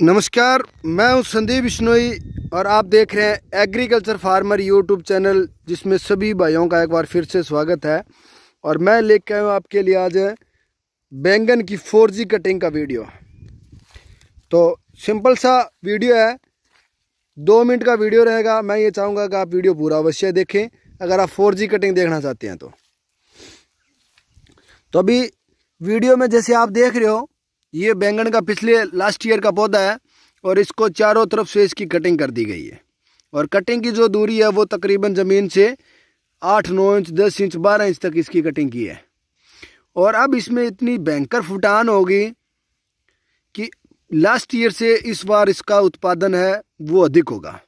नमस्कार, मैं हूँ संदीप बिश्नोई और आप देख रहे हैं एग्रीकल्चर फार्मर यूट्यूब चैनल, जिसमें सभी भाइयों का एक बार फिर से स्वागत है। और मैं लेकर आया हूँ आपके लिए आज बैंगन की फोर जी कटिंग का वीडियो। तो सिंपल सा वीडियो है, दो मिनट का वीडियो रहेगा। मैं ये चाहूँगा कि आप वीडियो पूरा अवश्य देखें, अगर आप फोर जी कटिंग देखना चाहते हैं तो। तो अभी वीडियो में जैसे आप देख रहे हो ये बैंगन का पिछले लास्ट ईयर का पौधा है और इसको चारों तरफ़ से इसकी कटिंग कर दी गई है। और कटिंग की जो दूरी है वो तकरीबन ज़मीन से आठ, नौ इंच, दस इंच, बारह इंच तक इसकी कटिंग की है। और अब इसमें इतनी भयंकर फुटान होगी कि लास्ट ईयर से इस बार इसका उत्पादन है, वो अधिक होगा।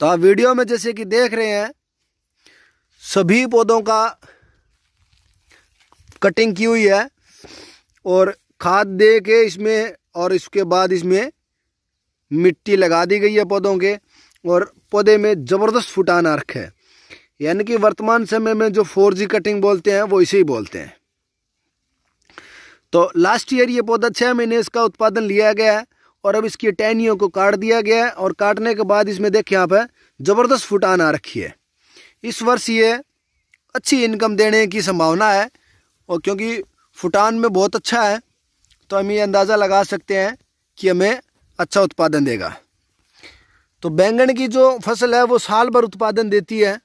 तो आप वीडियो में जैसे कि देख रहे हैं, सभी पौधों का कटिंग की हुई है। और खाद दे के इसमें और इसके बाद इसमें मिट्टी लगा दी गई है पौधों के और पौधे में ज़बरदस्त फुटान आ रखा है। यानी कि वर्तमान समय में जो फोर जी कटिंग बोलते हैं, वो इसे ही बोलते हैं। तो लास्ट ईयर ये पौधा छः महीने इसका उत्पादन लिया गया है और अब इसकी टहनियों को काट दिया गया है और काटने के बाद इसमें देखिए यहाँ पर ज़बरदस्त फुटान आ रखी है। इस वर्ष ये अच्छी इनकम देने की संभावना है और क्योंकि फुटान में बहुत अच्छा है। तो हम ये अंदाज़ा लगा सकते हैं कि हमें अच्छा उत्पादन देगा। तो बैंगन की जो फ़सल है, वो साल भर उत्पादन देती है।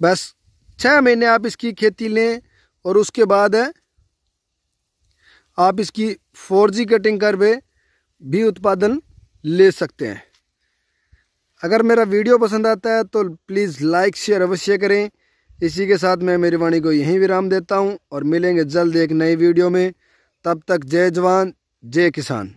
बस छः महीने आप इसकी खेती लें और उसके बाद है आप इसकी फोर जी कटिंग कर वे भी उत्पादन ले सकते हैं। अगर मेरा वीडियो पसंद आता है तो प्लीज़ लाइक, शेयर अवश्य करें। इसी के साथ मैं मेरी वाणी को यहीं विराम देता हूँ और मिलेंगे जल्द एक नई वीडियो में। तब तक जय जवान, जय किसान।